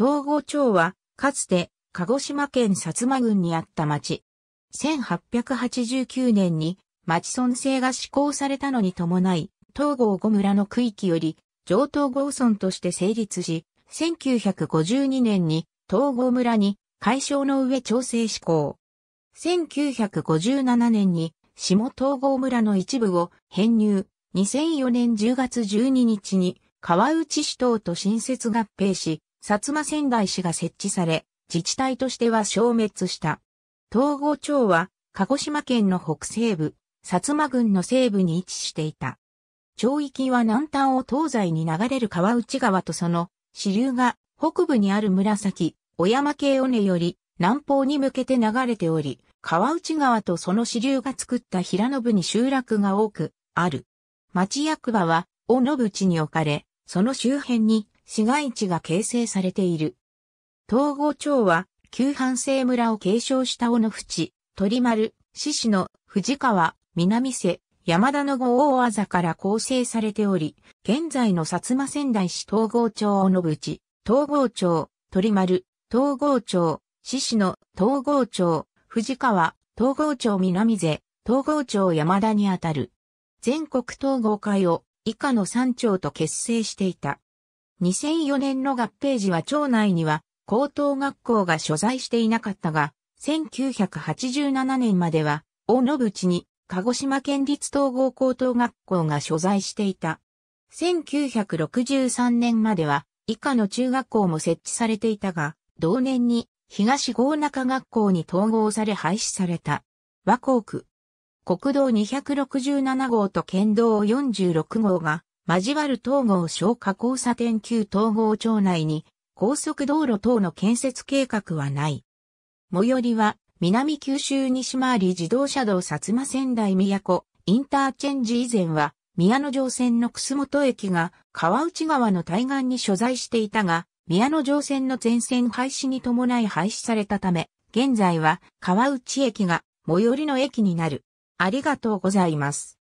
東郷町は、かつて、鹿児島県薩摩郡にあった町。1889年に、町村制が施行されたのに伴い、東郷五村の区域より、上東郷村として成立し、1952年に、東郷村に、解消の上調整施行。1957年に、下東郷村の一部を編入。2004年10月12日に、川内市島と新設合併し、薩摩仙台市が設置され、自治体としては消滅した。東郷町は、鹿児島県の北西部、薩摩郡の西部に位置していた。町域は南端を東西に流れる川内川とその支流が北部にある紫、小山系尾根より南方に向けて流れており、川内川とその支流が作った平野部に集落が多くある。町役場は、尾野淵に置かれ、その周辺に市街地が形成されている。東郷町は、旧藩政村を継承した尾野淵、鳥丸、獅子の藤川、南瀬、山田の五大技から構成されており、現在の薩摩仙台市東郷町尾野淵、東郷町、鳥丸、東郷町、獅子の東郷町、藤川、東郷町南瀬、東郷町山田にあたる。全国統合会を以下の3町と結成していた。2004年の合併時は町内には高等学校が所在していなかったが、1987年までは大野淵に鹿児島県立統合高等学校が所在していた。1963年までは以下の中学校も設置されていたが、同年に東郷中学校に統合され廃止された。和光区。国道267号と県道46号が交わる東郷消化交差点旧東郷町内に高速道路等の建設計画はない。最寄りは南九州西回り自動車道薩摩仙台都インターチェンジ以前は宮野城線の楠本駅が川内川の対岸に所在していたが宮野城線の全線廃止に伴い廃止されたため、現在は川内駅が最寄りの駅になる。ありがとうございます。